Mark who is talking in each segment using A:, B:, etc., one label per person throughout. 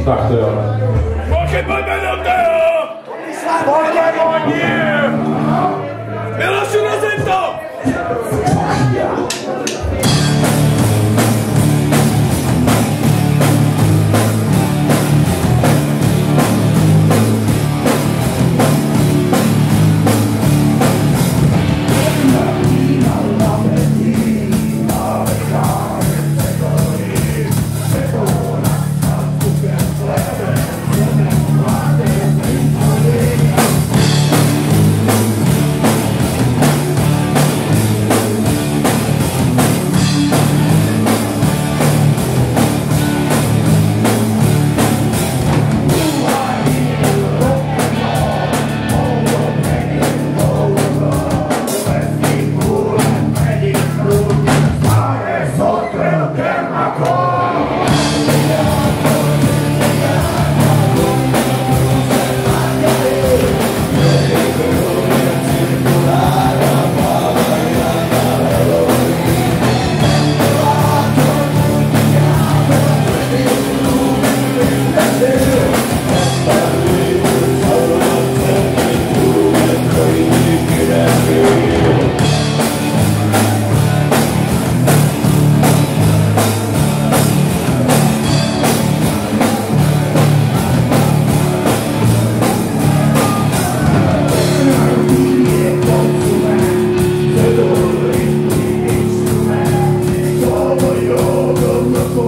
A: Starter. Pokémon Pokémon.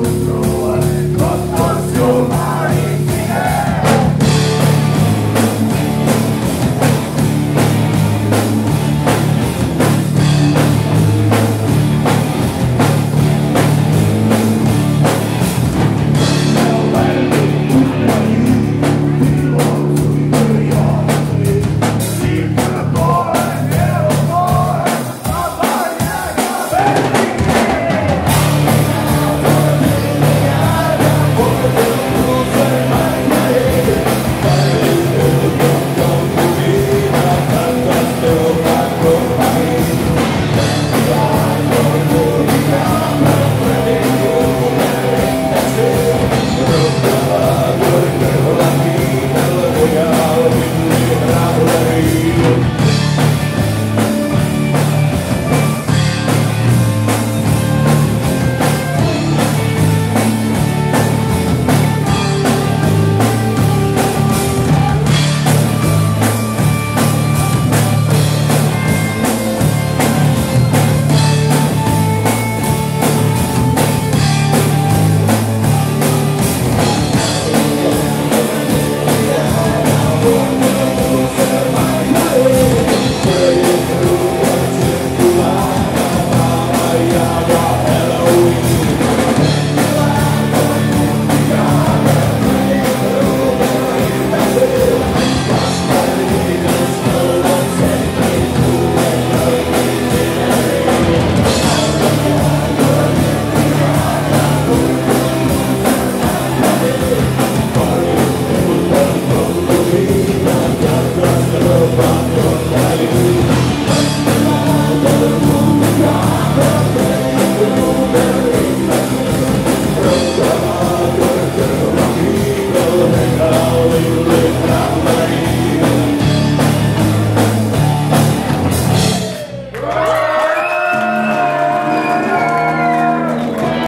A: tiempo.